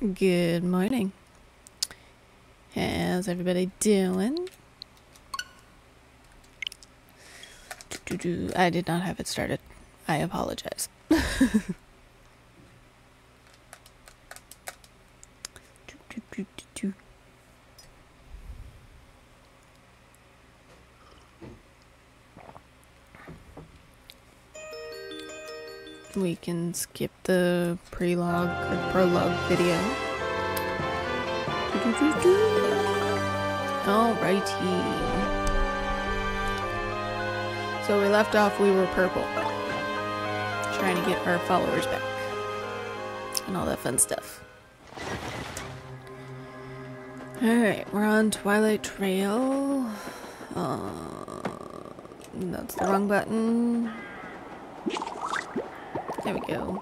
Good morning. How's everybody doing? I did not have it started. I apologize. we can skip the prologue or prologue video. Alrighty. So we left off, we were purple. Trying to get our followers back. And all that fun stuff. Alright, we're on Twilight Trail. Uh, that's the wrong button. There we go.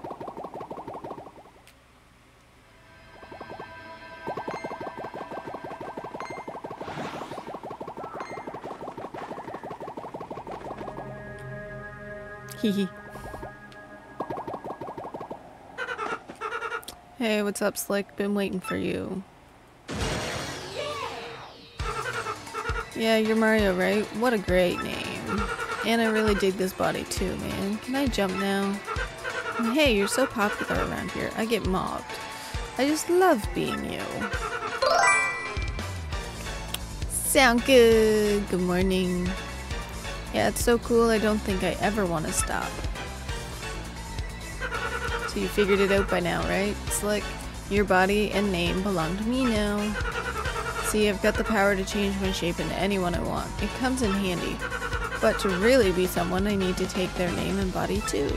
Hee Hey, what's up, Slick? Been waiting for you. Yeah, you're Mario, right? What a great name. And I really dig this body too, man. Can I jump now? Hey, you're so popular around here. I get mobbed. I just love being you. Sound good. Good morning. Yeah, it's so cool. I don't think I ever want to stop. So you figured it out by now, right? It's like your body and name belong to me now. See, I've got the power to change my shape into anyone I want. It comes in handy. But to really be someone, I need to take their name and body too.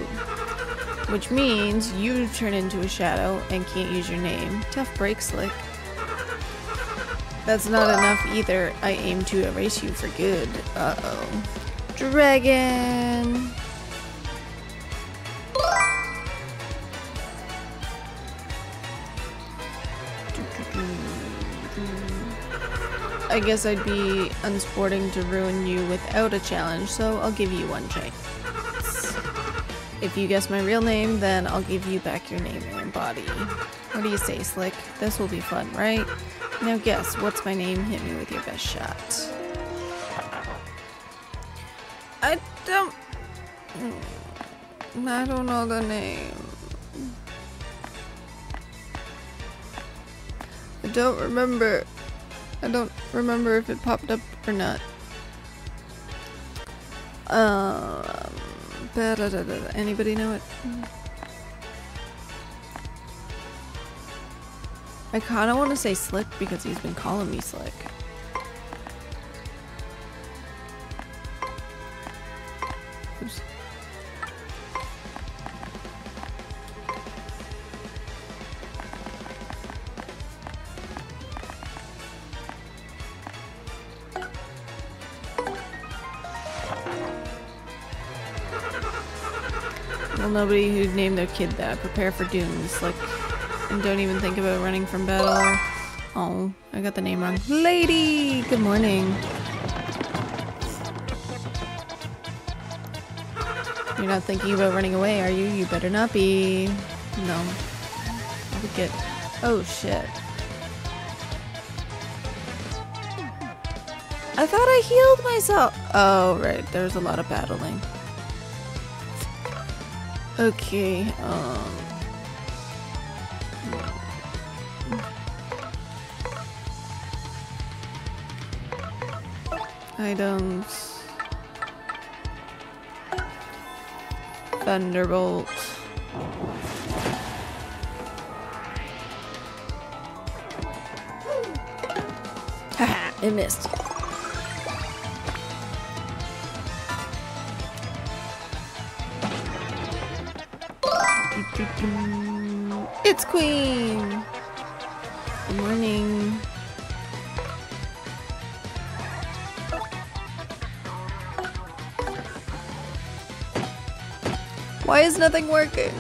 Which means you turn into a shadow and can't use your name. Tough break, Slick. That's not enough either. I aim to erase you for good. Uh-oh. Dragon! I guess I'd be unsporting to ruin you without a challenge, so I'll give you one chance. If you guess my real name, then I'll give you back your name and body. What do you say, Slick? This will be fun, right? Now guess, what's my name? Hit me with your best shot. I don't... Hmm, I don't know the name. I don't remember. I don't remember if it popped up or not. Um... Da, da, da, Anybody know it? I kind of want to say Slick because he's been calling me Slick. Nobody who'd name their kid that. Prepare for dooms. Like, and don't even think about running from battle. Oh, I got the name wrong. Lady! Good morning. You're not thinking about running away, are you? You better not be. No. I'll be good. Oh, shit. I thought I healed myself. Oh, right. There's a lot of battling. Okay, um... Items... Thunderbolt... Haha, it missed. Why is nothing working?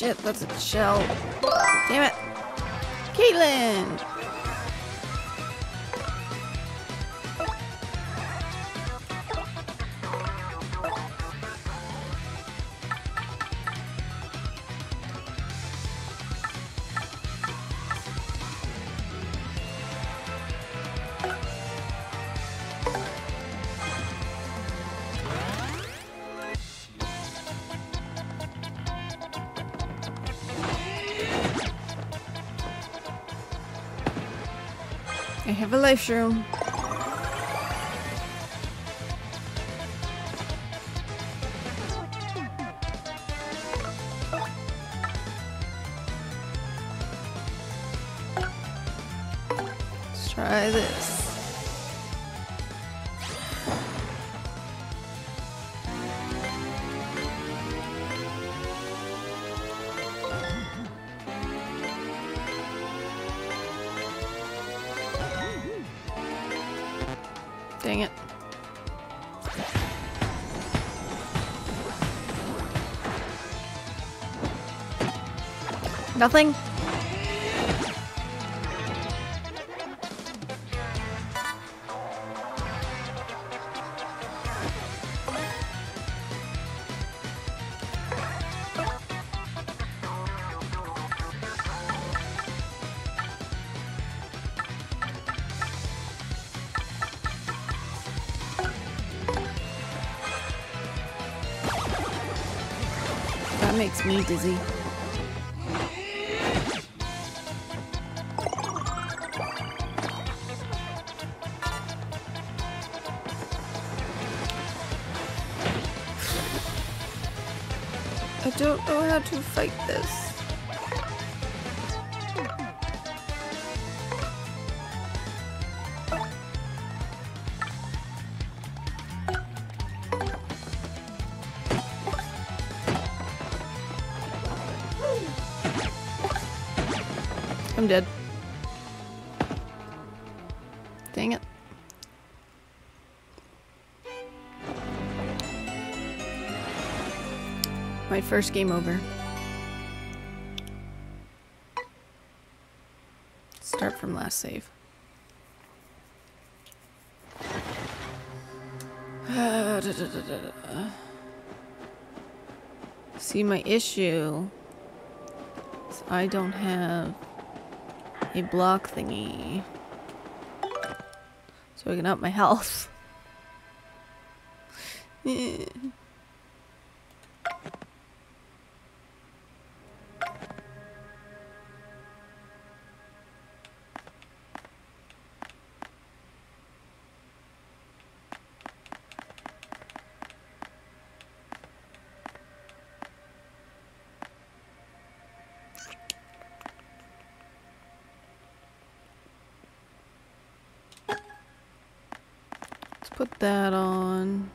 Shit, that's a shell. Damn it. Caitlin! Have a life shroom. Nothing? That makes me dizzy. First game over. Start from last save. See, my issue is I don't have a block thingy. So I can up my health. that on.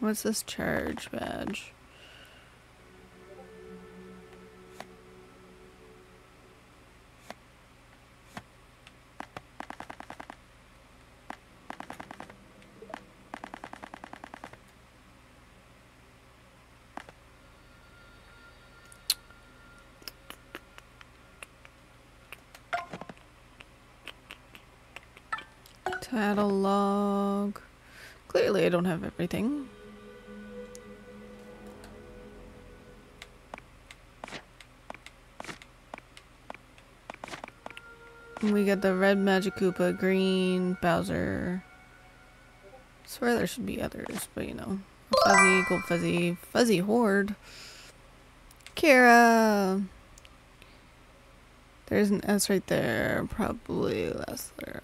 What's this charge badge? Tattle Log. Clearly I don't have everything. We got the red Magikoopa, green Bowser. I swear there should be others, but you know. Fuzzy, Gold Fuzzy, Fuzzy Horde. Kara! There's an S right there. Probably last letter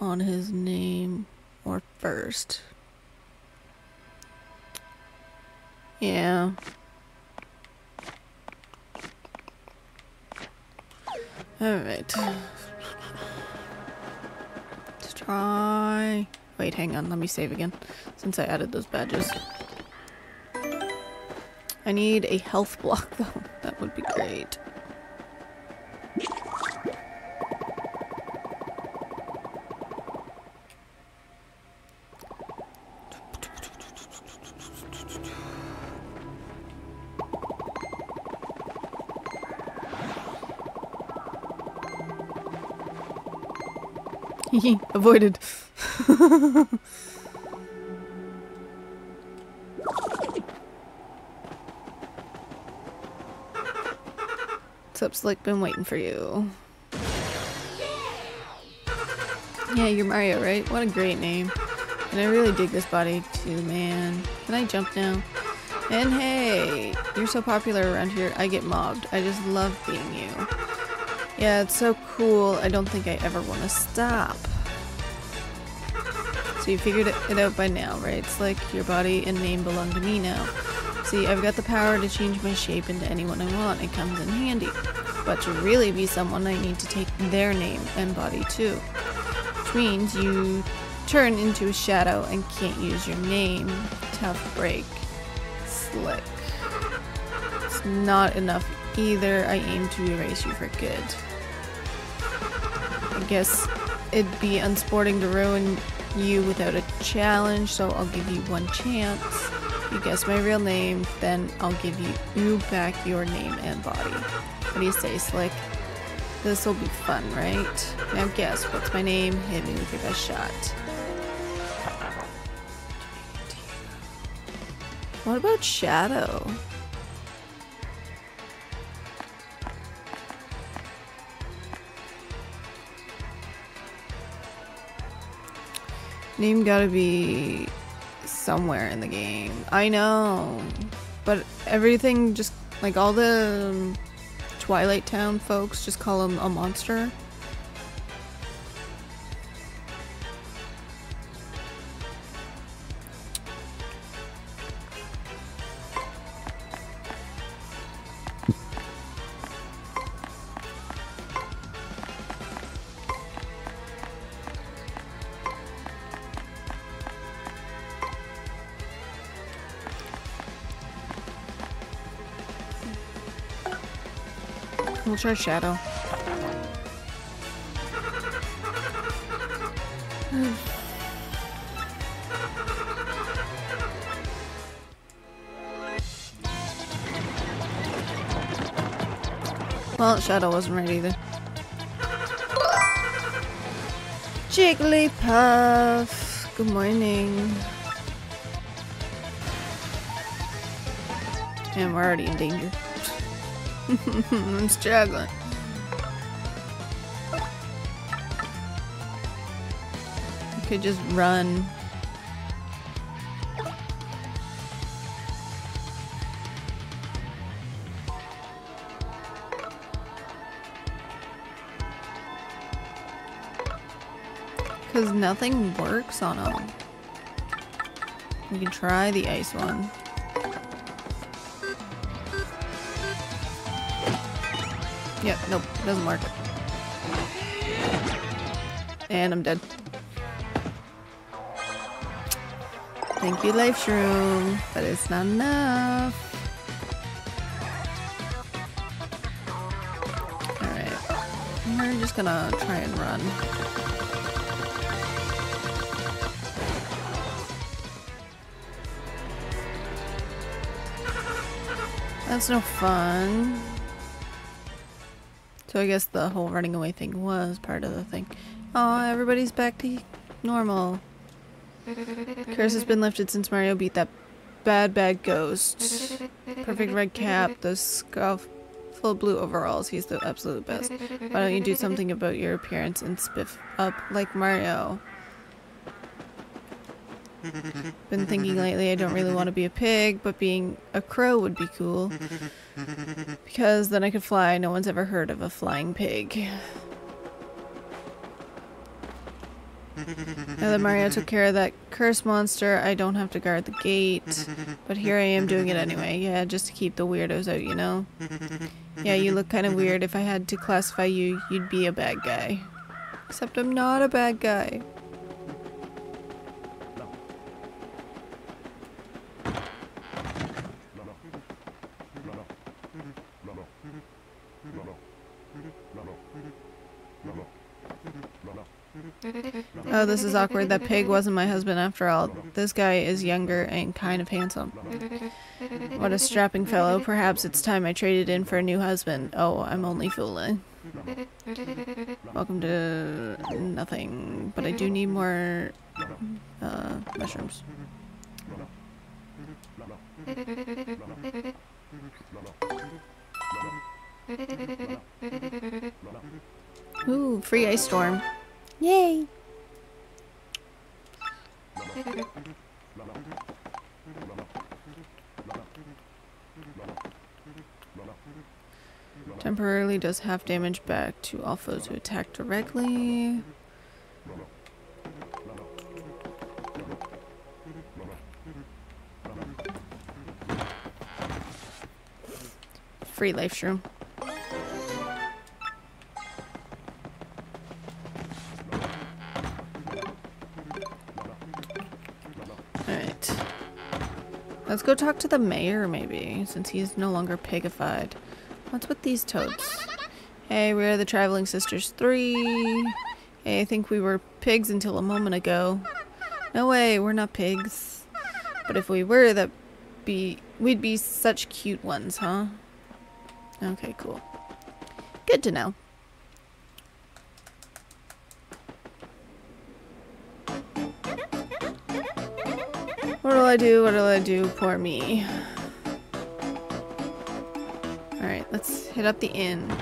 on his name first. Yeah. Alright. Let's try. Wait, hang on. Let me save again. Since I added those badges. I need a health block though. That would be great. Avoided. What's up, Slick? Been waiting for you. Yeah, you're Mario, right? What a great name. And I really dig this body too, man. Can I jump now? And hey, you're so popular around here, I get mobbed. I just love being you. Yeah, it's so cool. I don't think I ever want to stop. So you figured it out by now, right? It's like your body and name belong to me now. See, I've got the power to change my shape into anyone I want. It comes in handy. But to really be someone, I need to take their name and body too. Which means you turn into a shadow and can't use your name. Tough break. Slick. It's not enough either. I aim to erase you for good. I guess it'd be unsporting to ruin you without a challenge, so I'll give you one chance. You guess my real name, then I'll give you, you back your name and body. What do you say, Slick? This will be fun, right? Now guess, what's my name? Hit me with your best shot. What about Shadow? Name gotta be somewhere in the game. I know. But everything just, like all the Twilight Town folks just call him a monster. Try Shadow. well, Shadow wasn't right either. Jigglypuff! Good morning. And we're already in danger. I'm struggling. I could just run. Because nothing works on them. We can try the ice one. Yeah, nope, doesn't work. And I'm dead. Thank you, Life Shroom, but it's not enough. Alright. We're just gonna try and run. That's no fun. So I guess the whole running away thing was part of the thing. Oh, everybody's back to normal. Curse has been lifted since Mario beat that bad, bad ghost. Perfect red cap, those scuff full blue overalls. He's the absolute best. Why don't you do something about your appearance and spiff up like Mario? Been thinking lately I don't really want to be a pig, but being a crow would be cool. Because then I could fly. No one's ever heard of a flying pig. Now that Mario took care of that curse monster, I don't have to guard the gate. But here I am doing it anyway. Yeah, just to keep the weirdos out, you know? Yeah, you look kind of weird. If I had to classify you, you'd be a bad guy. Except I'm not a bad guy. Oh, this is awkward. That pig wasn't my husband after all. This guy is younger and kind of handsome. What a strapping fellow. Perhaps it's time I traded in for a new husband. Oh, I'm only fooling. Welcome to nothing, but I do need more uh, mushrooms. Ooh, free ice storm. Yay! Temporarily does half damage back to all foes who attack directly. Free life shroom. Let's go talk to the mayor, maybe, since he's no longer pigified. What's with these toads? Hey, we are the Traveling Sisters 3. Hey, I think we were pigs until a moment ago. No way, we're not pigs. But if we were, that be we'd be such cute ones, huh? Okay, cool. Good to know. What'll I do? What'll I do? Poor me. Alright, let's hit up the inn.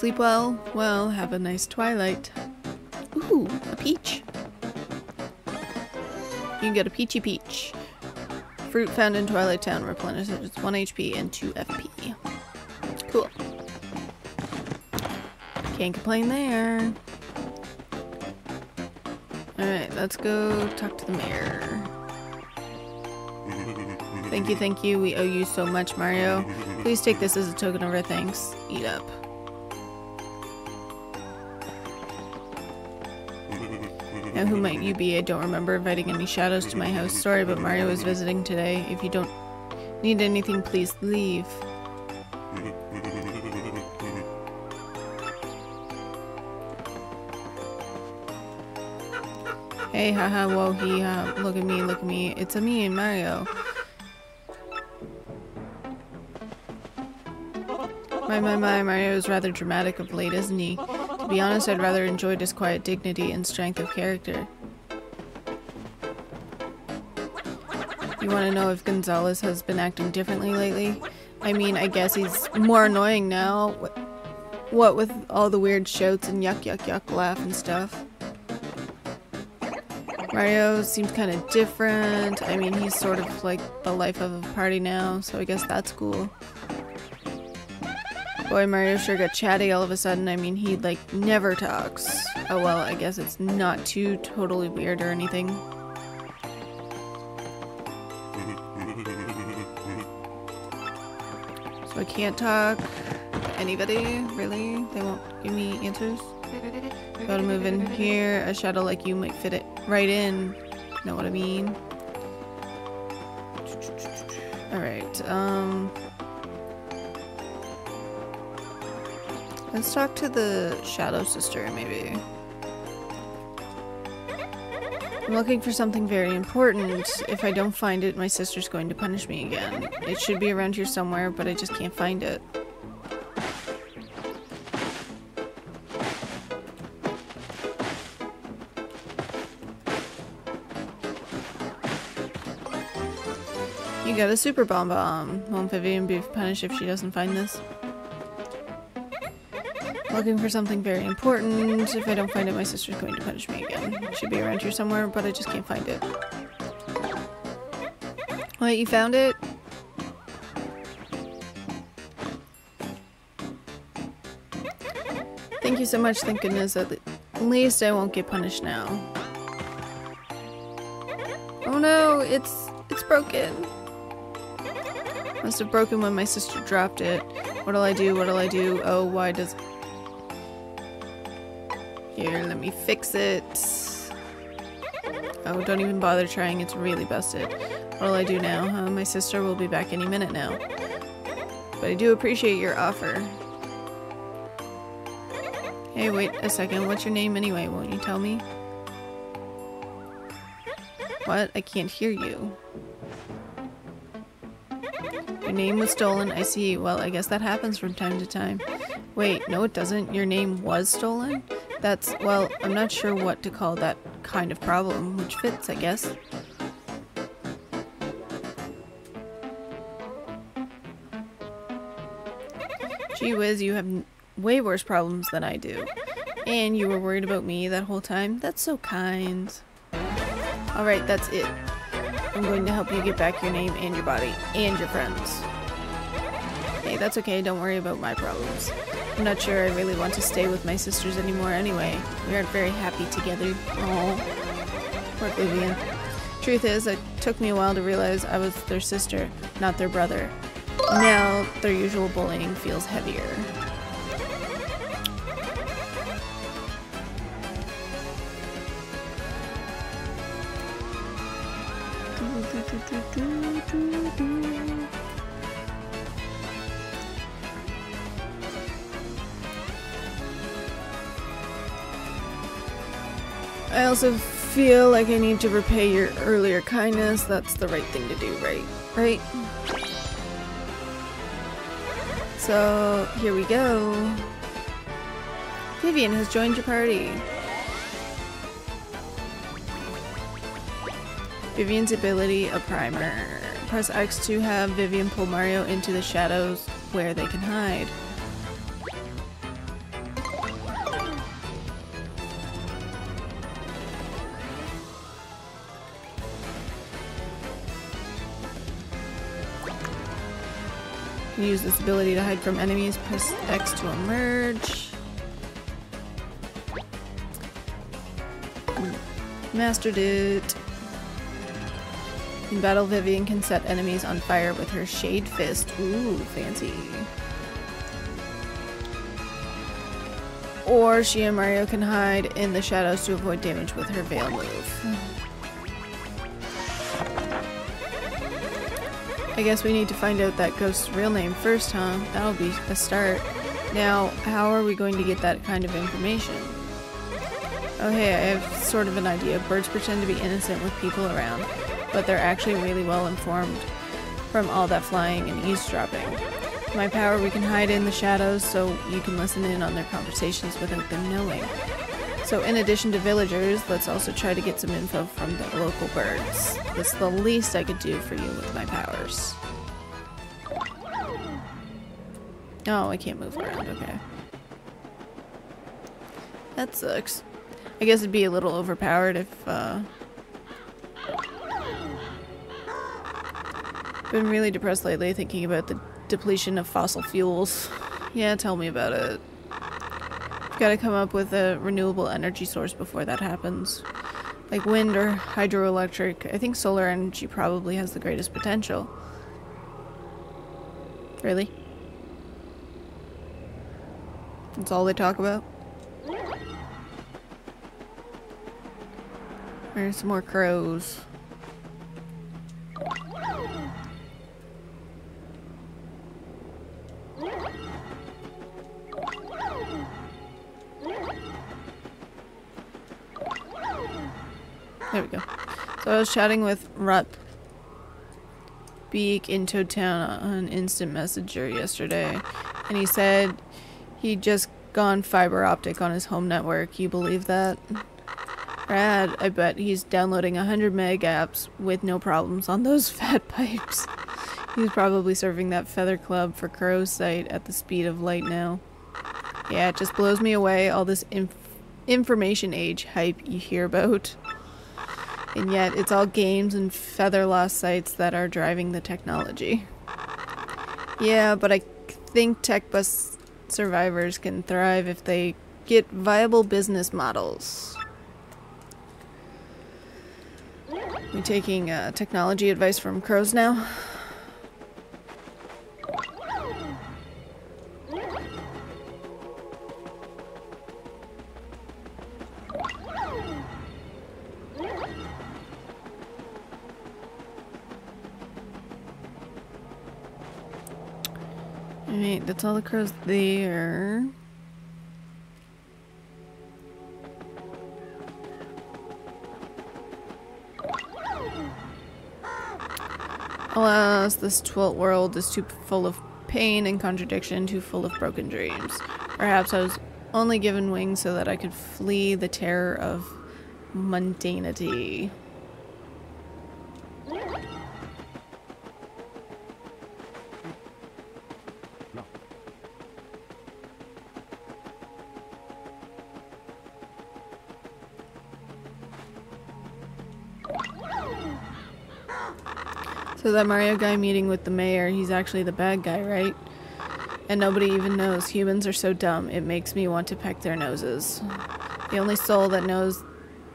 Sleep well? Well, have a nice twilight. Ooh, a peach. You can get a peachy peach. Fruit found in Twilight Town replenishes 1 HP and 2 FP. Cool. Can't complain there. Alright, let's go talk to the mayor. Thank you, thank you. We owe you so much, Mario. Please take this as a token of our thanks. Eat up. Now, who might you be? I don't remember inviting any shadows to my house. Sorry, but Mario is visiting today. If you don't need anything, please leave. Hey, haha, whoa, he, ha. Look at me, look at me. It's a me, Mario. My, my, my, Mario is rather dramatic of late, isn't he? Be honest, I'd rather enjoyed his quiet dignity and strength of character. You want to know if Gonzales has been acting differently lately? I mean, I guess he's more annoying now. What with all the weird shouts and yuck yuck yuck laugh and stuff. Mario seems kind of different. I mean, he's sort of like the life of a party now, so I guess that's cool. Boy, Mario sure got chatty all of a sudden. I mean, he like never talks. Oh well, I guess it's not too totally weird or anything. So I can't talk to anybody, really? They won't give me answers? Gotta move in here. A shadow like you might fit it right in. Know what I mean? Alright, um... Let's talk to the Shadow Sister, maybe. I'm looking for something very important. If I don't find it, my sister's going to punish me again. It should be around here somewhere, but I just can't find it. You got a Superbombomb. Won't Vivian be punished if she doesn't find this? Looking for something very important. If I don't find it, my sister's going to punish me again. It should be around here somewhere, but I just can't find it. Wait, you found it? Thank you so much, thank goodness. At least I won't get punished now. Oh no, it's it's broken. Must have broken when my sister dropped it. What'll I do? What'll I do? Oh, why does... Here, let me fix it. Oh, don't even bother trying. It's really busted. What'll I do now? Huh? My sister will be back any minute now. But I do appreciate your offer. Hey, wait a second. What's your name anyway? Won't you tell me? What? I can't hear you. Your name was stolen. I see. Well, I guess that happens from time to time. Wait, no it doesn't. Your name was stolen? That's, well, I'm not sure what to call that kind of problem, which fits, I guess. Gee whiz, you have way worse problems than I do. And you were worried about me that whole time? That's so kind. Alright, that's it. I'm going to help you get back your name and your body, and your friends. Hey, that's okay, don't worry about my problems. I'm not sure I really want to stay with my sisters anymore anyway. We aren't very happy together. Oh, poor Vivian. Truth is, it took me a while to realize I was their sister, not their brother. Now, their usual bullying feels heavier. Also feel like I need to repay your earlier kindness. That's the right thing to do, right? Right? So, here we go. Vivian has joined your party. Vivian's ability, a primer. Press X to have Vivian pull Mario into the shadows where they can hide. Use this ability to hide from enemies. Press X to emerge. Mastered it. In battle, Vivian can set enemies on fire with her Shade Fist. Ooh, fancy. Or she and Mario can hide in the shadows to avoid damage with her Veil move. I guess we need to find out that ghost's real name first, huh? That'll be a start. Now, how are we going to get that kind of information? Oh hey, I have sort of an idea. Birds pretend to be innocent with people around, but they're actually really well informed from all that flying and eavesdropping. My power, we can hide in the shadows so you can listen in on their conversations without them knowing. So in addition to villagers, let's also try to get some info from the local birds. That's the least I could do for you with my powers. Oh, I can't move around, okay. That sucks. I guess it'd be a little overpowered if, uh... Been really depressed lately thinking about the depletion of fossil fuels. Yeah, tell me about it. Gotta come up with a renewable energy source before that happens. Like wind or hydroelectric. I think solar energy probably has the greatest potential. Really? That's all they talk about? There's some more crows. There we go. So I was chatting with Rut Beak in Toad Town on Instant Messenger yesterday, and he said he'd just gone fiber optic on his home network. You believe that? Rad, I bet he's downloading 100 meg apps with no problems on those fat pipes. He's probably serving that Feather Club for Crow's site at the speed of light now. Yeah, it just blows me away, all this inf information age hype you hear about. And yet, it's all games and feather lost sites that are driving the technology. Yeah, but I think tech bus survivors can thrive if they get viable business models. We taking uh, technology advice from crows now? Alright, that's all the crows there. Alas, this twilt world is too full of pain and contradiction, too full of broken dreams. Perhaps I was only given wings so that I could flee the terror of mundanity. So that Mario guy meeting with the mayor, he's actually the bad guy, right? And nobody even knows. Humans are so dumb, it makes me want to peck their noses. The only soul that knows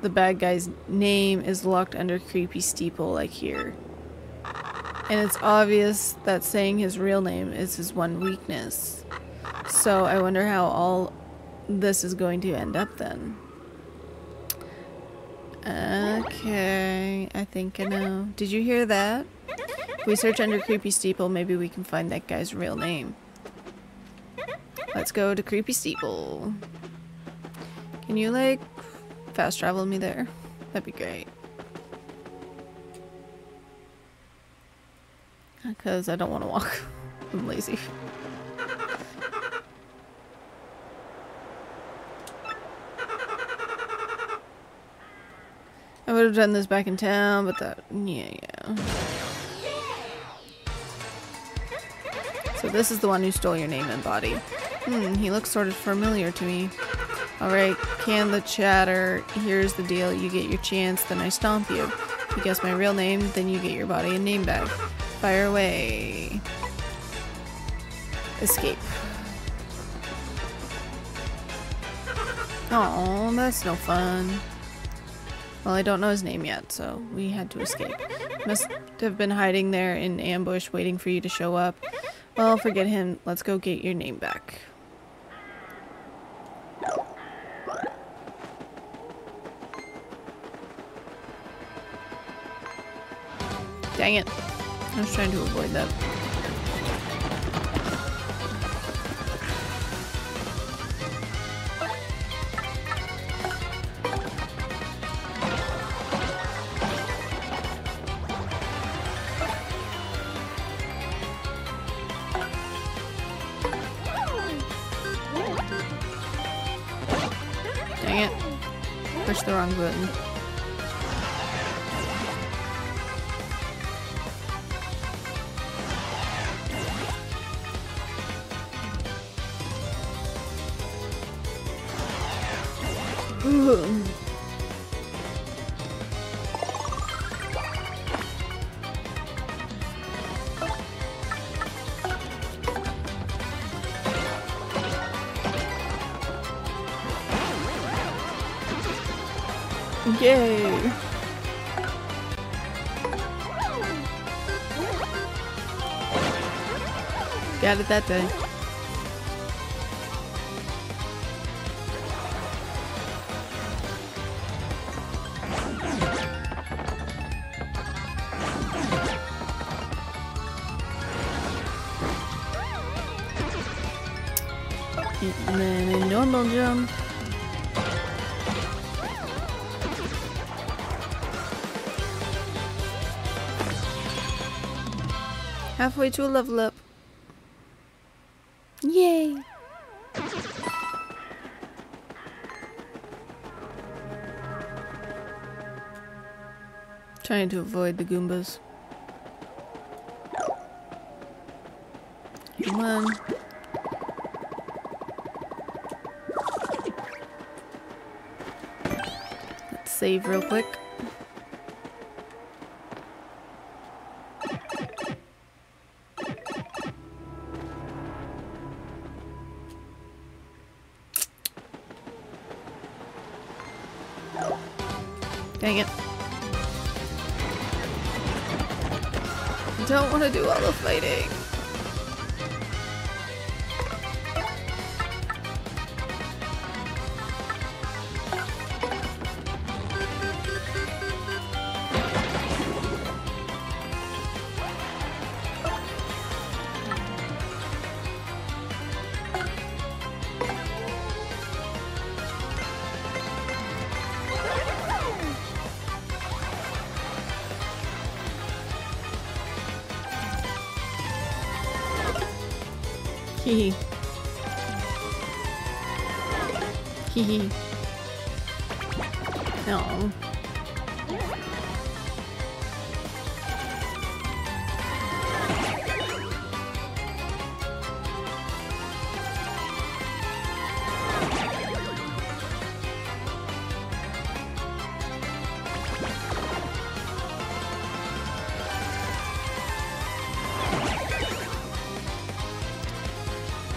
the bad guy's name is locked under creepy steeple like here. And it's obvious that saying his real name is his one weakness. So I wonder how all this is going to end up then. Okay, I think I know. Did you hear that? If we search under Creepy Steeple, maybe we can find that guy's real name. Let's go to Creepy Steeple. Can you, like, fast travel me there? That'd be great. Because I don't want to walk. I'm lazy. I would have done this back in town, but that, yeah, yeah. This is the one who stole your name and body. Hmm, he looks sort of familiar to me. Alright, can the chatter. Here's the deal. You get your chance, then I stomp you. You guess my real name, then you get your body and name back. Fire away. Escape. Oh, that's no fun. Well, I don't know his name yet, so we had to escape. Must have been hiding there in ambush waiting for you to show up. Well, forget him. Let's go get your name back. Dang it. I was trying to avoid that. Wrong button. That day. And then a normal jump. Halfway to a level up. Trying to avoid the Goombas. Come on. Let's save real quick. Don't want to do all the fighting. No.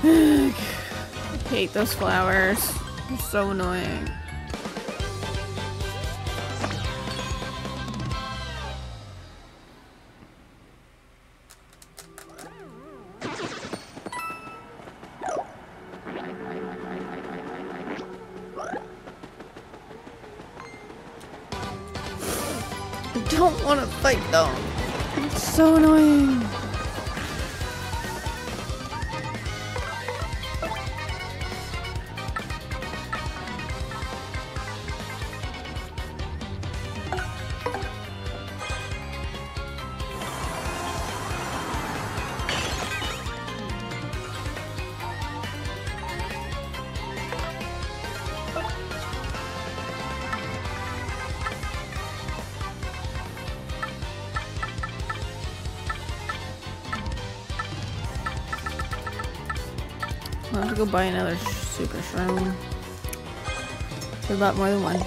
hate those flowers. So annoying. Buy another super shroom. Should bought more than one.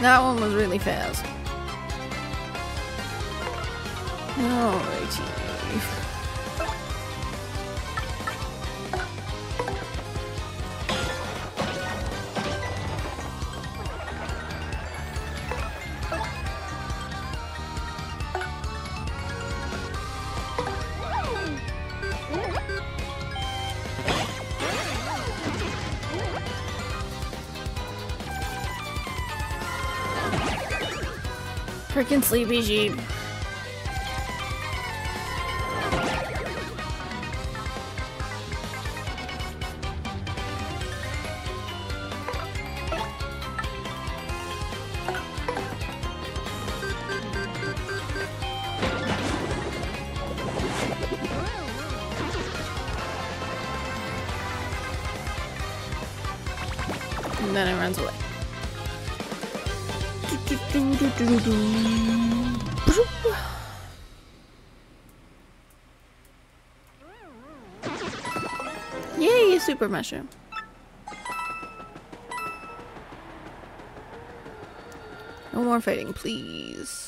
That one was really fast. Alrighty. Freaking sleepy sheep. Mushroom. No more fighting, please.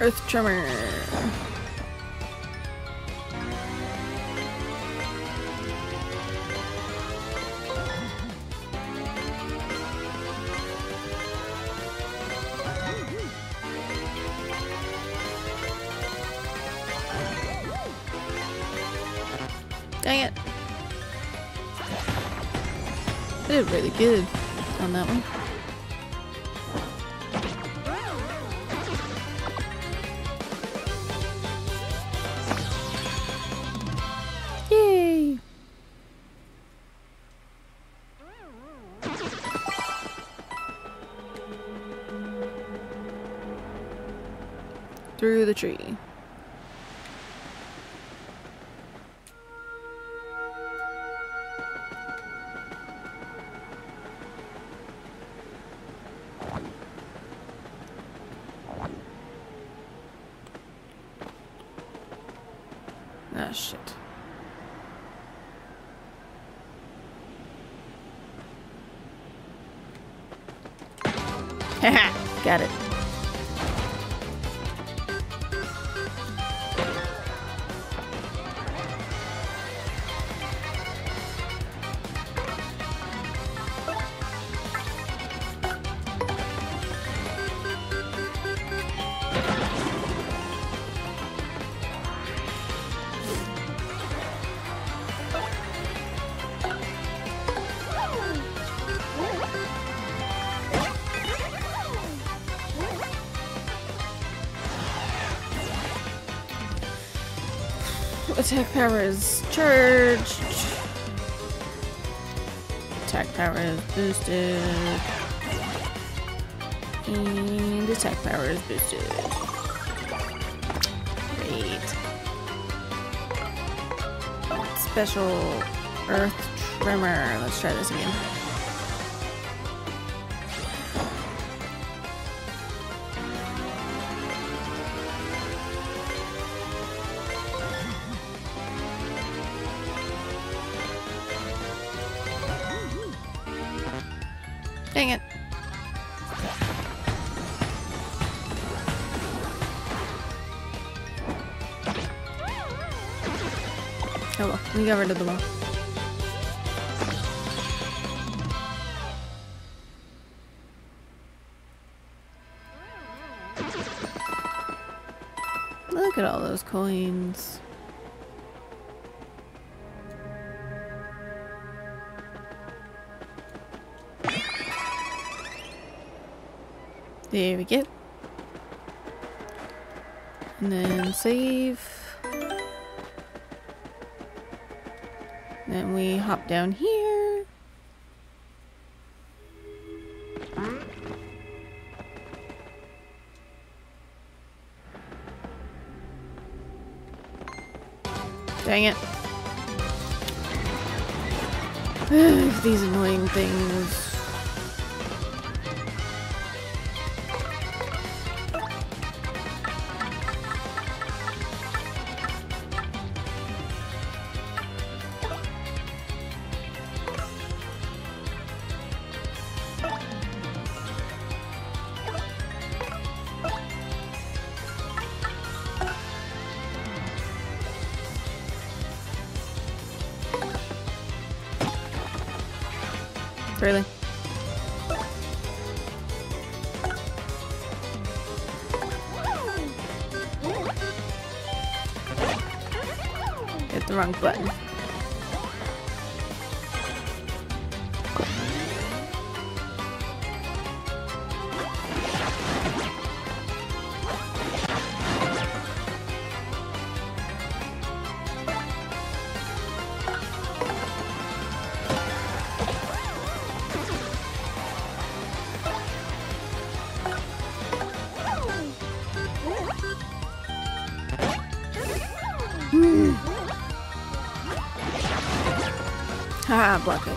Earth tremor. Dang it. I did really good Attack power is charged. Attack power is boosted. And attack power is boosted. Great. Special Earth Tremor. Let's try this again. We got rid of the wall. Look at all those coins. There we go. And then save. We hop down here. Dang it. These annoying things. Wrong button. Haha, block it.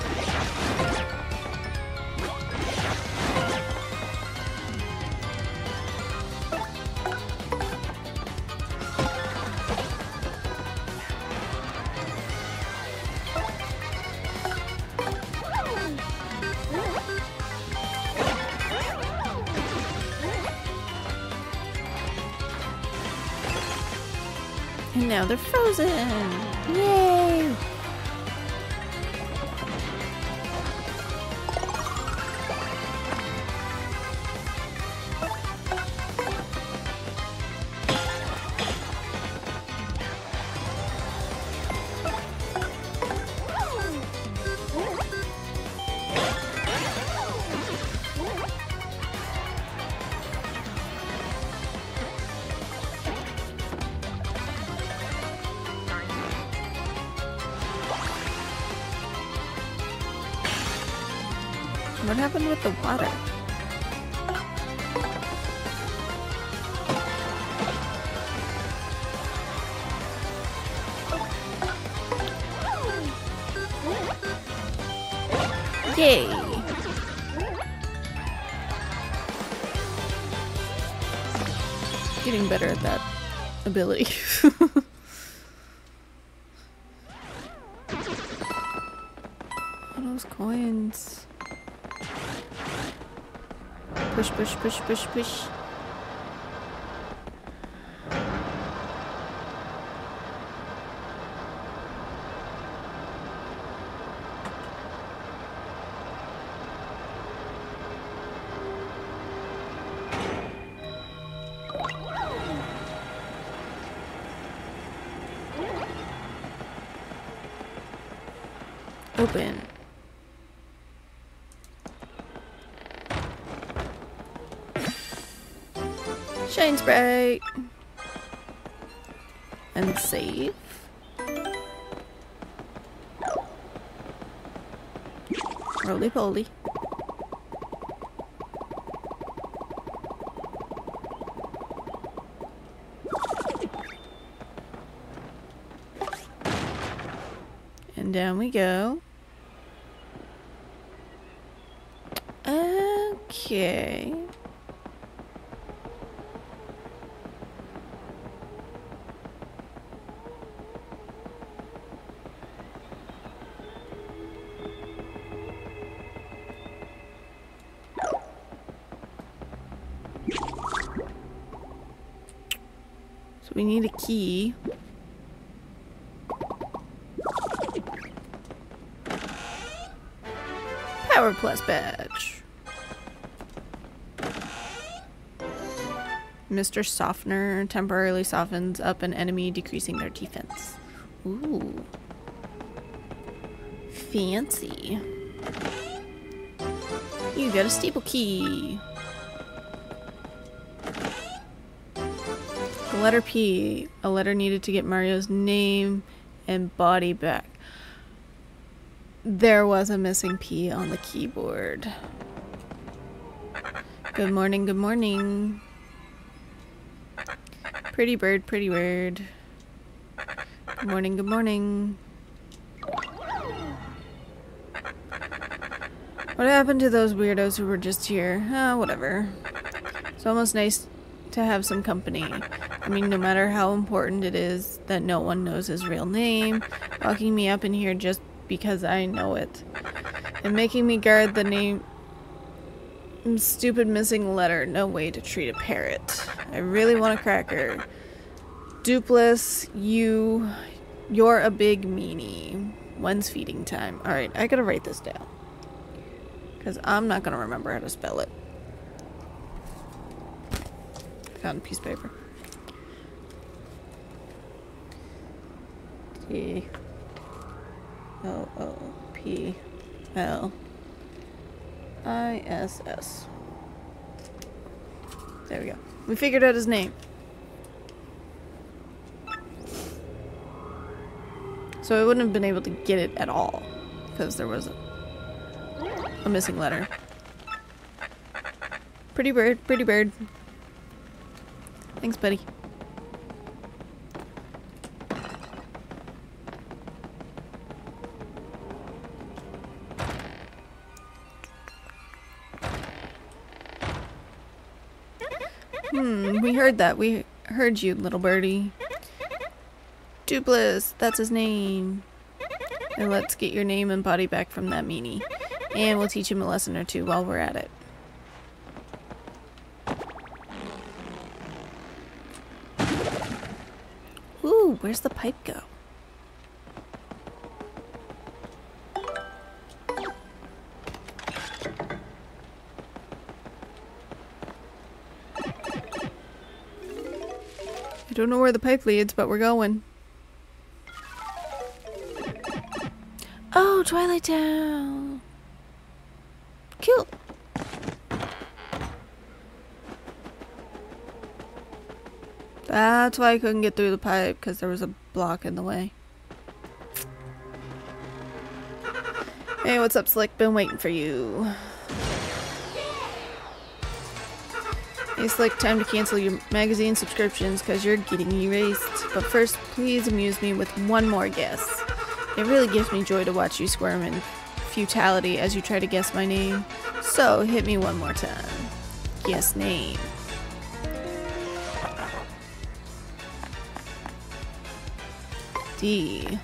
Now they're frozen! Ability. Those coins. Push, push, push, push, push. Shine Sprite. And save. Roly poly. And down we go. Okay. Need a key. Power Plus badge. Mr. Softener temporarily softens up an enemy, decreasing their defense. Ooh. Fancy. You got a steeple key. Letter P. A letter needed to get Mario's name and body back. There was a missing P on the keyboard. Good morning, good morning. Pretty bird, pretty bird. Good morning, good morning. What happened to those weirdos who were just here? Ah, whatever. It's almost nice to have some company. I mean, no matter how important it is that no one knows his real name, locking me up in here just because I know it. And making me guard the name stupid missing letter. No way to treat a parrot. I really want a cracker. Doopliss, you you're a big meanie. When's feeding time? Alright, I gotta write this down. Because I'm not gonna remember how to spell it. Found a piece of paper. T O O P L I S S. There we go. We figured out his name. So I wouldn't have been able to get it at all because there was a, a missing letter. Pretty bird, pretty bird. Thanks, buddy. Heard that. We heard you, little birdie. Doopliss, that's his name. And let's get your name and body back from that meanie. And we'll teach him a lesson or two while we're at it. Ooh, where's the pipe go? Don't know where the pipe leads, but we're going. Oh, Twilight Town! Cool. That's why I couldn't get through the pipe, because there was a block in the way. Hey, what's up, Slick? Been waiting for you. Hey, like time to cancel your magazine subscriptions because you're getting erased. But first, please amuse me with one more guess. It really gives me joy to watch you squirm in futility as you try to guess my name. So hit me one more time. Guess name. D.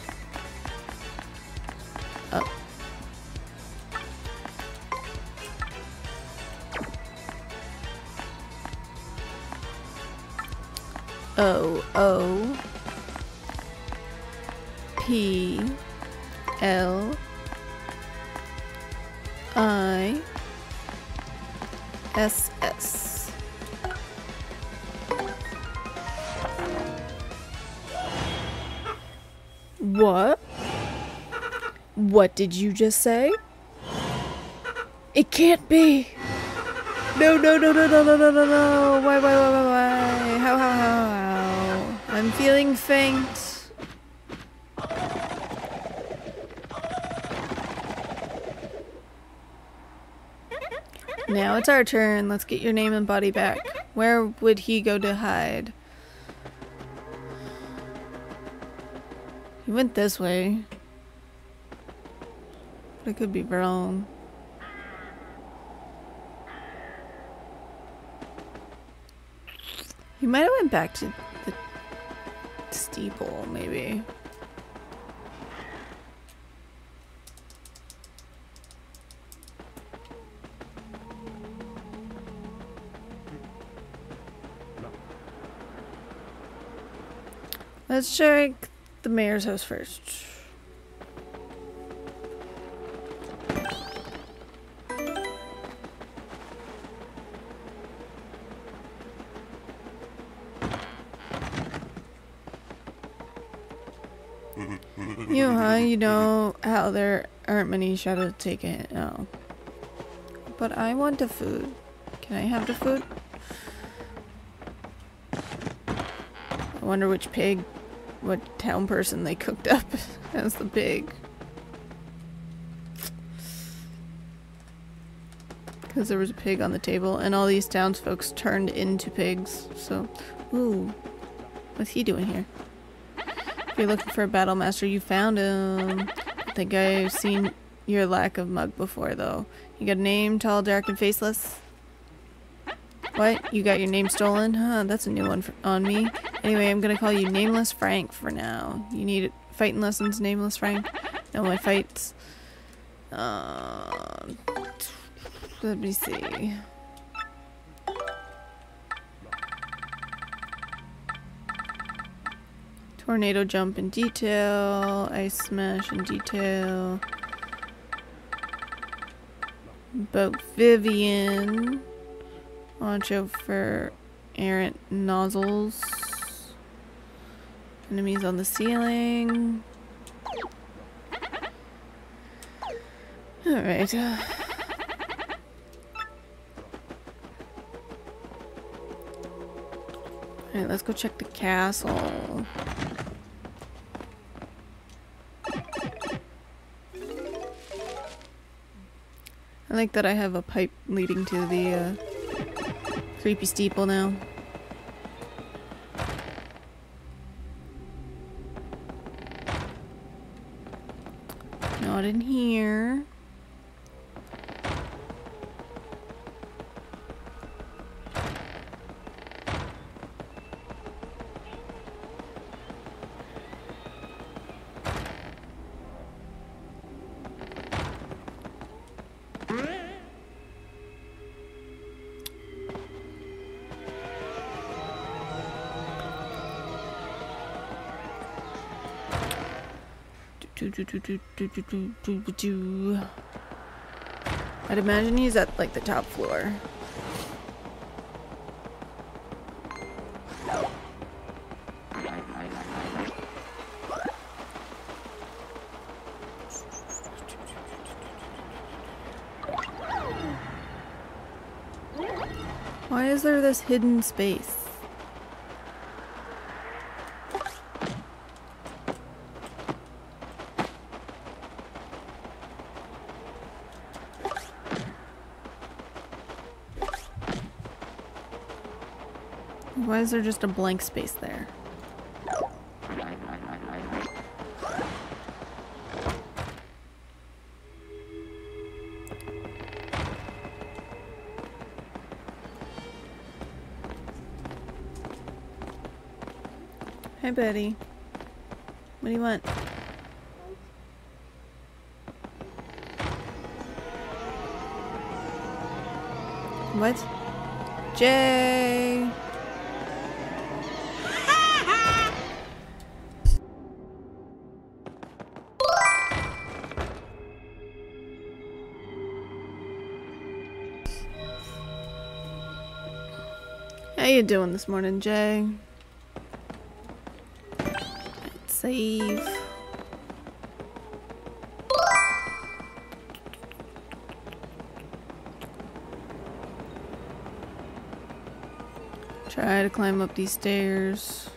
O P L I S S. What? What did you just say? It can't be. No, no, no, no, no, no, no, no, no. Why, why, why, why, why? How, how? I'm feeling faint. Now it's our turn. Let's get your name and body back. Where would he go to hide? He went this way. But I could be wrong. He might have went back to steeple, maybe. Let's check the mayor's house first. You know how there aren't many shadows taken. Oh. But I want the food. Can I have the food? I wonder which pig what town person they cooked up as the pig. Because there was a pig on the table, and all these townsfolk turned into pigs, so... Ooh. What's he doing here? You're looking for a battle master, you found him. I think I've seen your lack of mug before, though. You got a name, tall, dark, and faceless? What? You got your name stolen? Huh, that's a new one for, on me. Anyway, I'm gonna call you Nameless Frank for now. You need fighting lessons, Nameless Frank? No, my fights. Uh, let me see. Tornado jump in detail, ice smash in detail. Boat Vivian. Out for errant nozzles. Enemies on the ceiling. Alright. Alright, let's go check the castle. Like that I have a pipe leading to the uh, creepy steeple now. Not in here. I'd imagine he's at like the top floor. Why is there this hidden space? is there just a blank space there? Hi, buddy. What do you want? What? Jay! You doing this morning, Jay? Let's save. Try to climb up these stairs.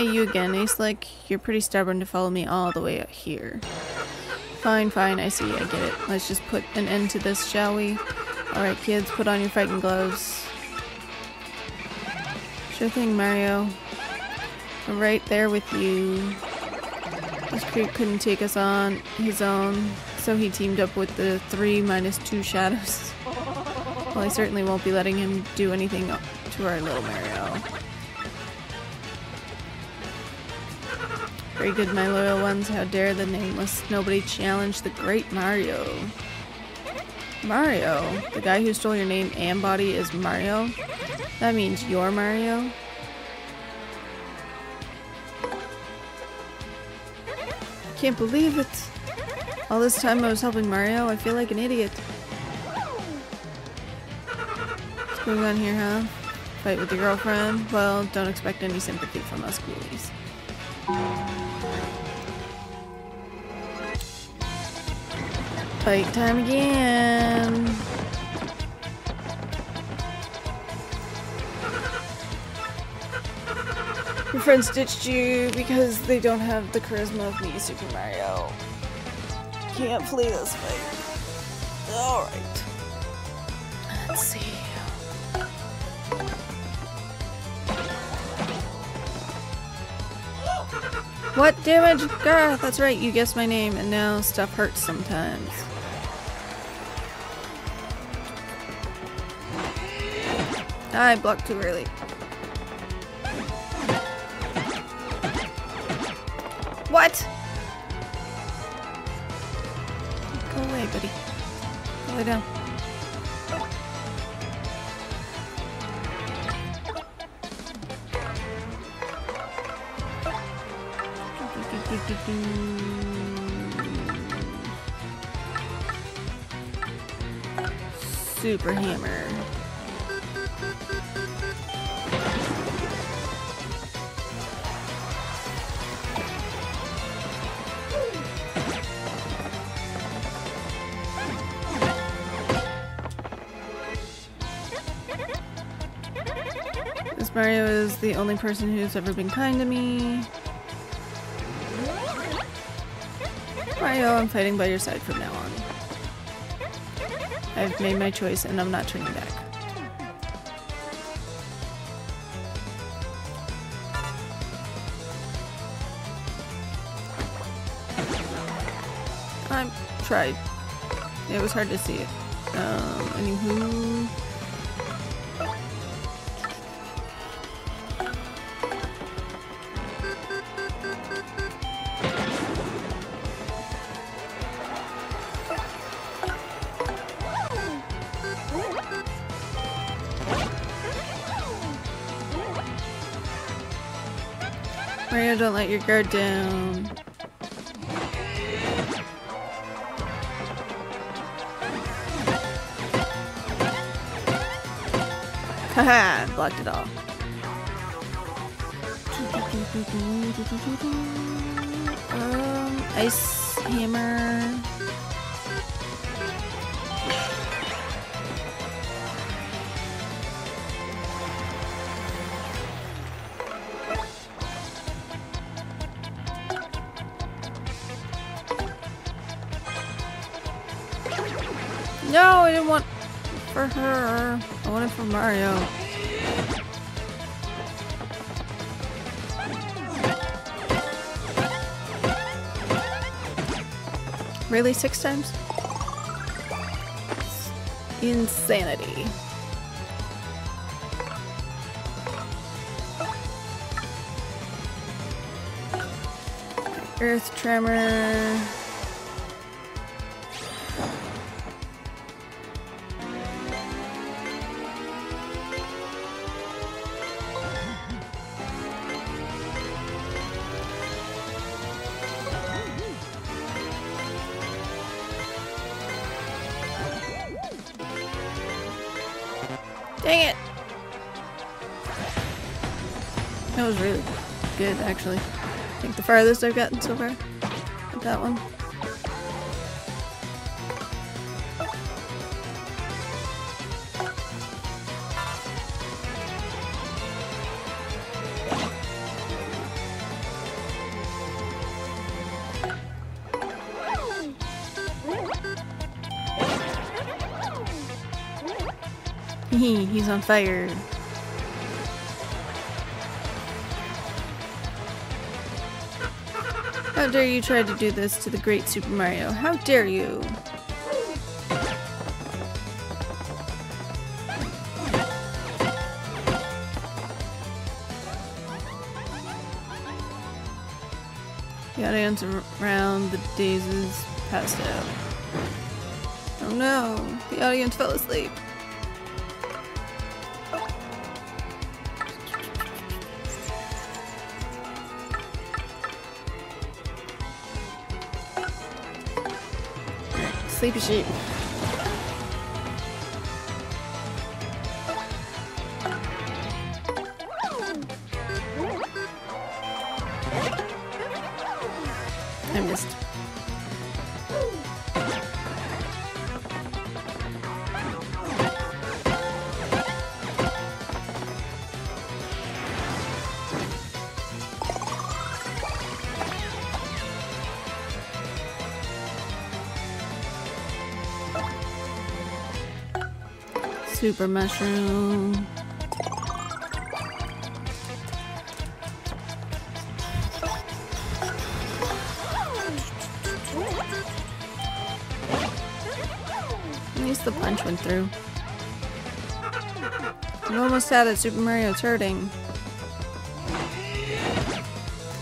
Hey, you again, Ace. Like, you're pretty stubborn to follow me all the way out here. Fine, fine, I see, I get it. Let's just put an end to this, shall we? Alright, kids, put on your fighting gloves. Sure thing, Mario. I'm right there with you. This creep couldn't take us on his own, so he teamed up with the three minus two shadows. well, I certainly won't be letting him do anything to our little Mario. Very good, my loyal ones. How dare the nameless nobody challenge the great Mario. Mario? The guy who stole your name and body is Mario? That means you're Mario? Can't believe it. All this time I was helping Mario, I feel like an idiot. What's going on here, huh? Fight with your girlfriend? Well, don't expect any sympathy from us ghoulies. Fight time again. Your friends ditched you because they don't have the charisma of me, Super Mario. Can't play this fight. Alright. What damage? Girl, that's right, you guessed my name, and now stuff hurts sometimes. I blocked too early. What? Go away, buddy. Go lay down. Super hammer. Mario is the only person who's ever been kind to me. Mario, I'm fighting by your side from now on. I've made my choice and I'm not turning back. I tried. It was hard to see it. Um, anywho... your guard down. Haha, blocked it all. Um, ice hammer. her. I want it from Mario. Really, six times? Insanity. Earth Tremor. Farthest I've gotten so far. With that one. He's on fire. How dare you try to do this to the great Super Mario? How dare you? The audience around the daisies passed out. Oh no, the audience fell asleep. Sleepy sheep. I Super mushroom. At least the punch went through. I'm almost sad that Super Mario's hurting.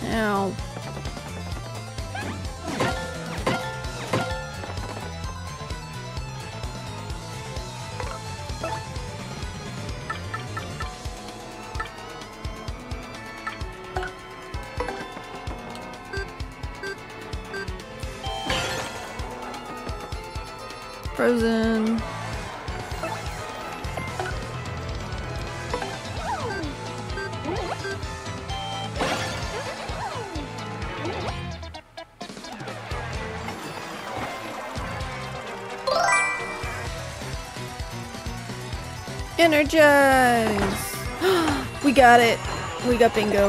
Ow. Energize! we got it. We got bingo.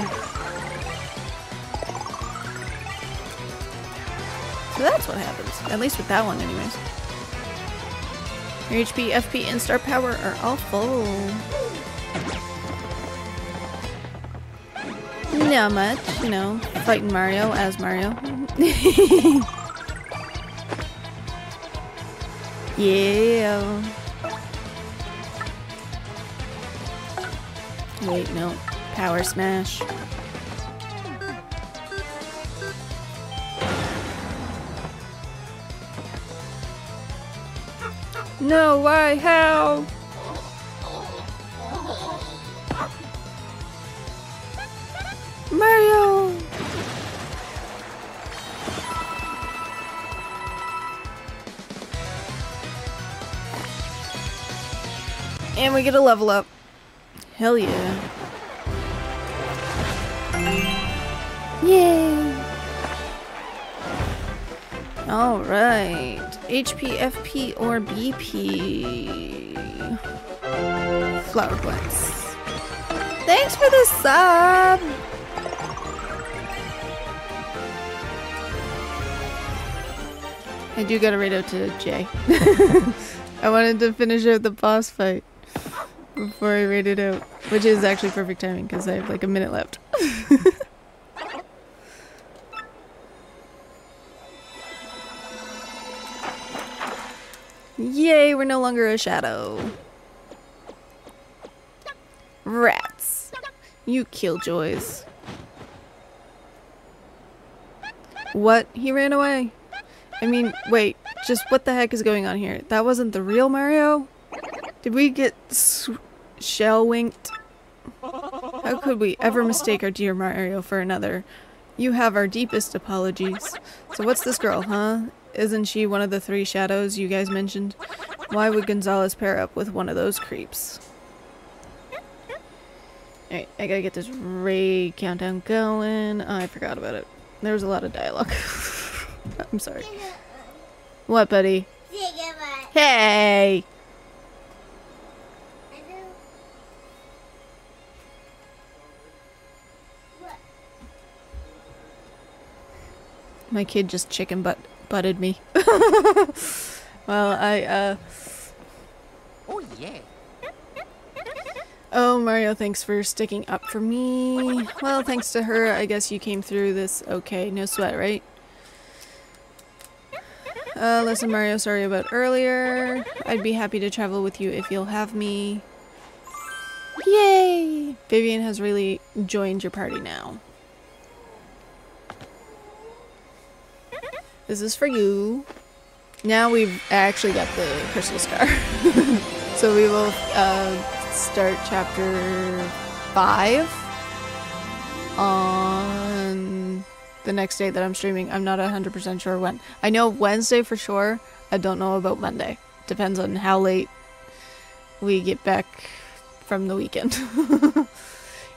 So that's what happens. At least with that one anyways. Your HP, FP, and star power are all full. Not much, you know, fighting Mario as Mario. yeah. Wait, no. Power smash. No, why? How? Mario! And we get a level up. Hell yeah. Yay! Alright. HP, FP, or BP. Flower plants. Thanks for the sub! I do gotta rate out to Jay. I wanted to finish out the boss fight before I rate it out, which is actually perfect timing because I have like a minute left. Yay, we're no longer a shadow. Rats. You killjoys. What? He ran away? I mean, wait, just what the heck is going on here? That wasn't the real Mario? Did we get shell winked? How could we ever mistake our dear Mario for another? You have our deepest apologies. So what's this girl, huh? Isn't she one of the three shadows you guys mentioned? Why would Gonzales pair up with one of those creeps? Alright, I gotta get this raid countdown going. Oh, I forgot about it. There was a lot of dialogue. I'm sorry. What, buddy? Hey! My kid just chicken butt butted me. well, I, uh... Oh, yeah. Oh, Mario, thanks for sticking up for me. Well, thanks to her, I guess you came through this okay. No sweat, right? Uh, listen, Mario, sorry about earlier. I'd be happy to travel with you if you'll have me. Yay! Vivian has really joined your party now. This is for you. Now we've actually got the crystal star. so we will uh, start chapter 5 on the next day that I'm streaming. I'm not 100% sure when. I know Wednesday for sure. I don't know about Monday. Depends on how late we get back from the weekend.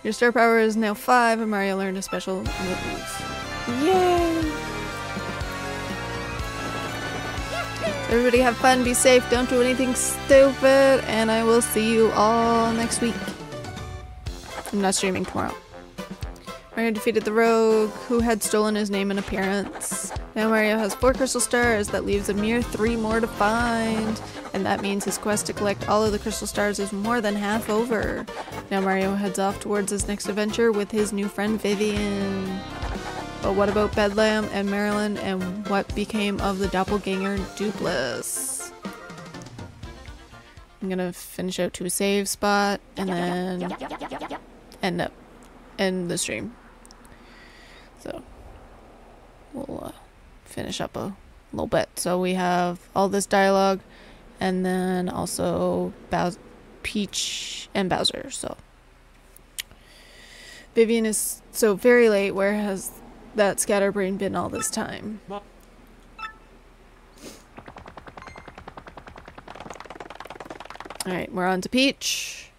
Your star power is now 5 and Mario learned a special move. Yay! Everybody have fun, be safe, don't do anything stupid, and I will see you all next week. I'm not streaming tomorrow. Mario defeated the rogue, who had stolen his name and appearance. Now Mario has four crystal stars, that leaves a mere three more to find. And that means his quest to collect all of the crystal stars is more than half over. Now Mario heads off towards his next adventure with his new friend Vivian. But what about Beldam and Marilyn and what became of the doppelganger Doopliss? I'm gonna finish out to a save spot and then end up end the stream. So we'll uh, finish up a little bit. So we have all this dialogue and then also Bowser, Peach and Bowser. So Vivian is so very late. Where has that scatterbrain been all this time? Alright, we're on to Peach.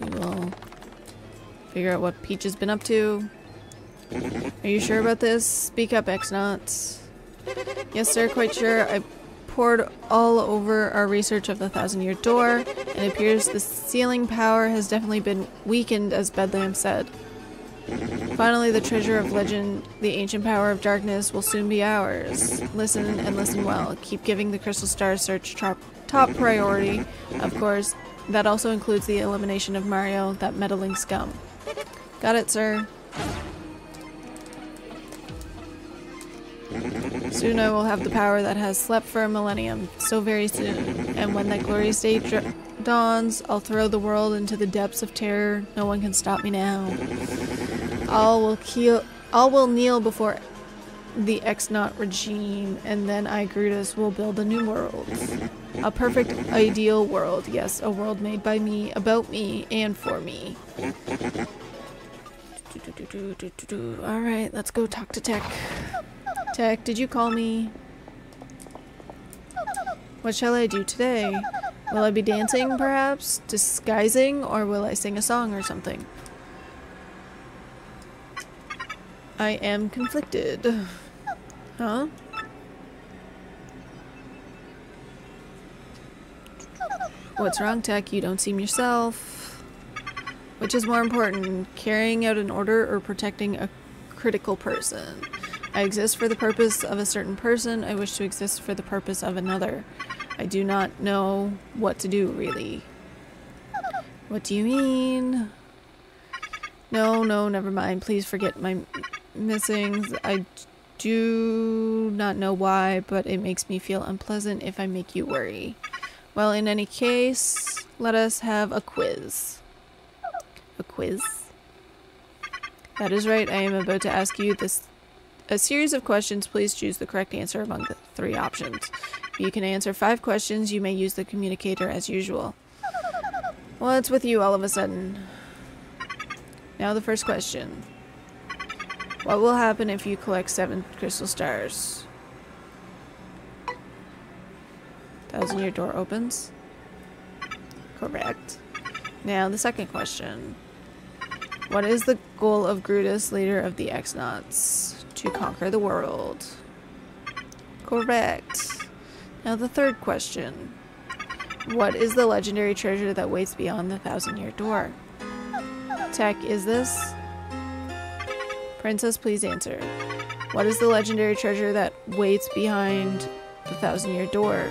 We will figure out what Peach has been up to. Are you sure about this? Speak up, X-Nauts. Yes, sir, quite sure. I poured all over our research of the Thousand Year Door, and it appears the sealing power has definitely been weakened, as Beldam said. Finally, the treasure of legend, the ancient power of darkness, will soon be ours. Listen and listen well. Keep giving the Crystal Star search top, top priority. Of course, that also includes the elimination of Mario, that meddling scum. Got it, sir. Soon I will have the power that has slept for a millennium, so very soon. And when that glorious day dawns, I'll throw the world into the depths of terror. No one can stop me now. All will all will kneel before the X-Naut regime, and then I, Grodus, will build a new world. A perfect, ideal world. Yes, a world made by me, about me, and for me. Alright, let's go talk to TEC. TEC, did you call me? What shall I do today? Will I be dancing, perhaps? Disguising? Or will I sing a song or something? I am conflicted. Huh? What's wrong, TEC? You don't seem yourself. Which is more important, carrying out an order or protecting a critical person? I exist for the purpose of a certain person. I wish to exist for the purpose of another. I do not know what to do, really. What do you mean? No, no, never mind. Please forget my missings. I do not know why, but it makes me feel unpleasant if I make you worry. Well, in any case, let us have a quiz. A quiz? That is right, I am about to ask you this a series of questions. Please choose the correct answer among the three options. If you can answer five questions, you may use the communicator as usual. What's with you all of a sudden? Now the first question. What will happen if you collect seven crystal stars? Thousand year door opens. Correct. Now the second question. What is the goal of Grodus, leader of the X-Nauts? To conquer the world. Correct. Now the third question. What is the legendary treasure that waits beyond the thousand year door? TEC, is this? Princess, please answer. What is the legendary treasure that waits behind the thousand year door?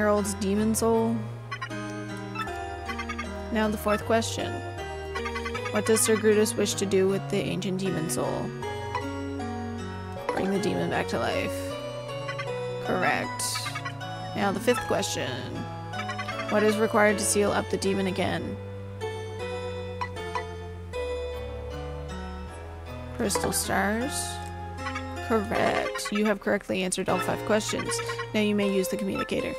Thousand year old's demon soul? Now the fourth question. What does Sir Grodus wish to do with the ancient demon soul? Bring the demon back to life. Correct. Now the fifth question. What is required to seal up the demon again? Crystal stars? Correct. You have correctly answered all five questions. Now you may use the communicator.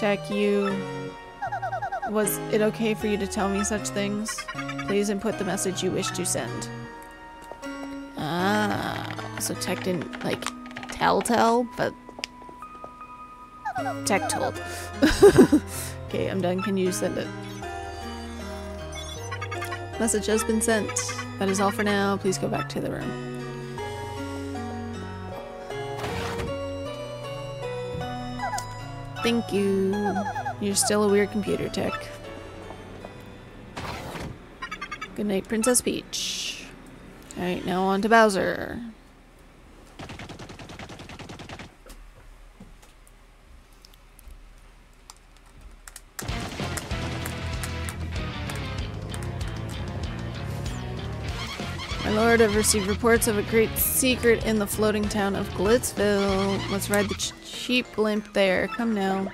TEC, you... Was it okay for you to tell me such things? Please input the message you wish to send. Ah, so TEC didn't, like, tell tell, but... TEC told. okay, I'm done. Can you send it? Message has been sent. That is all for now. Please go back to the room. Thank you. You're still a weird computer tech. Good night, Princess Peach. Alright, now on to Bowser. Lord, I've received reports of a great secret in the floating town of Glitzville. Let's ride the ch cheap blimp there. Come now.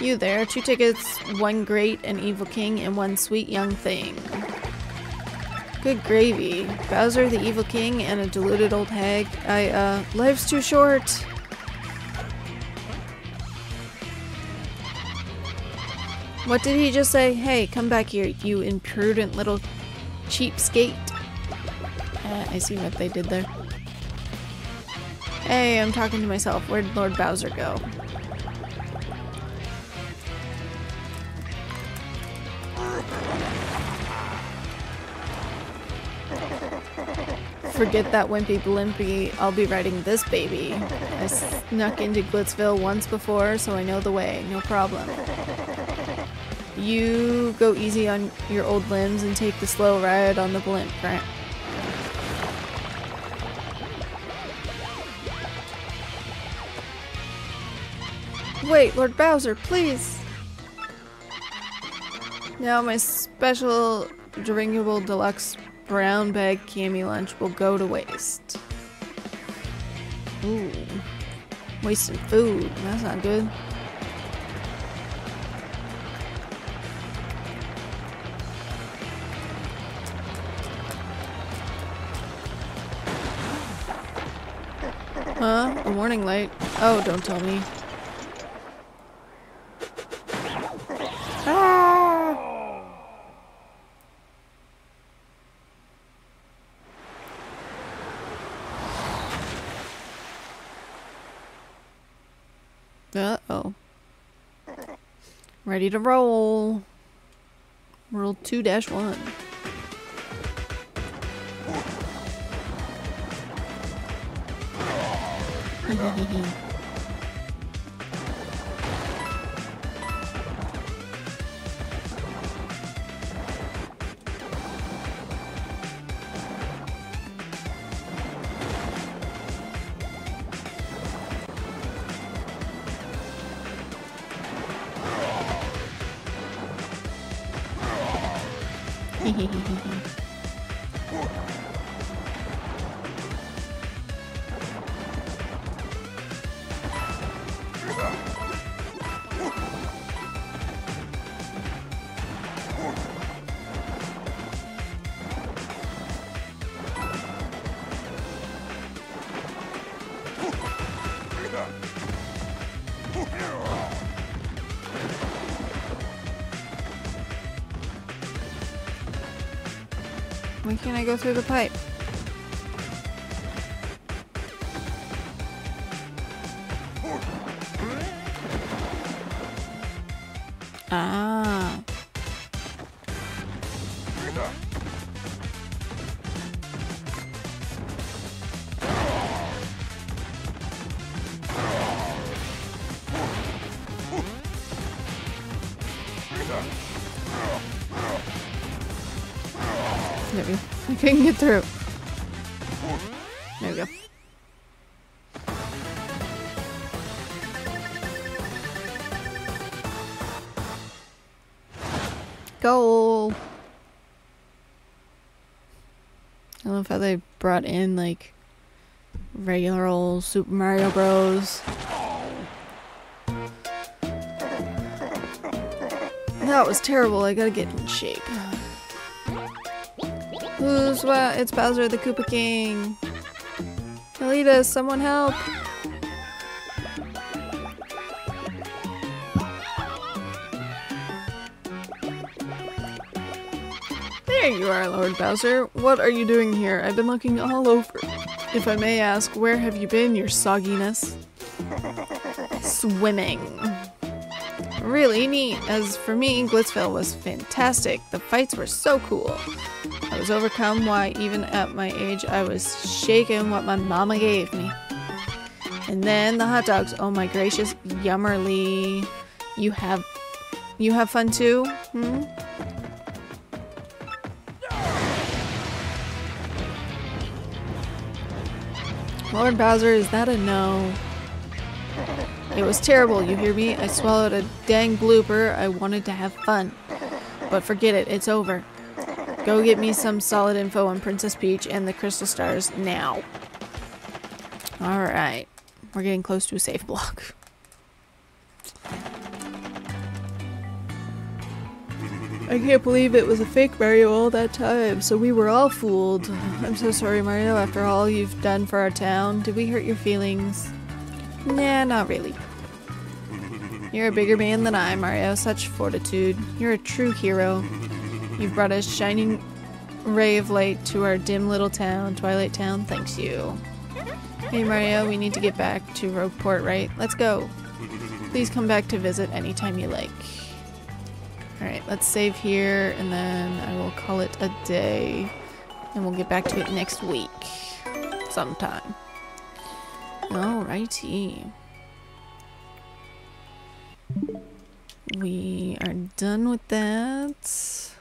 You there. Two tickets, one great and evil king, and one sweet young thing. Good gravy. Bowser the evil king and a deluded old hag. I, uh, life's too short. What did he just say? Hey, come back here, you imprudent little cheapskate. Uh, I see what they did there. Hey, I'm talking to myself. Where'd Lord Bowser go? Forget that wimpy blimpy, I'll be riding this baby. I snuck into Glitzville once before, so I know the way, no problem. You go easy on your old limbs and take the slow ride on the blimp, right? Wait, Lord Bowser, please! Now my special drinkable deluxe brown bag Kammy lunch will go to waste. Ooh. Wasting food. That's not good. Huh? A warning light? Oh, don't tell me. Ah! Uh-oh. Ready to roll. World 2-1. 嘿嘿。I go through the pipe? They brought in like regular old Super Mario Bros. That was terrible. I gotta get in shape. Who's what? It's Bowser the Koopa King. Alita, someone help. There you are, Lord Bowser. What are you doing here? I've been looking all over. If I may ask, where have you been, your sogginess? Swimming. Really neat. As for me, Glitzville was fantastic. The fights were so cool. I was overcome why even at my age I was shaking what my mama gave me. And then the hot dogs. Oh my gracious, yummerly. You have you have fun too? Hmm? Lord Bowser, is that a no? It was terrible, you hear me? I swallowed a dang blooper. I wanted to have fun. But forget it, it's over. Go get me some solid info on Princess Peach and the Crystal Stars now. Alright. We're getting close to a safe block. I can't believe it was a fake Mario all that time, so we were all fooled. I'm so sorry, Mario, after all you've done for our town. Did we hurt your feelings? Nah, not really. You're a bigger man than I, Mario. Such fortitude. You're a true hero. You've brought a shining ray of light to our dim little town, Twilight Town. Thanks you. Hey Mario, we need to get back to Rogueport, right? Let's go. Please come back to visit anytime you like. Alright, let's save here and then I will call it a day. And we'll get back to it next week. Sometime. Alrighty. We are done with that.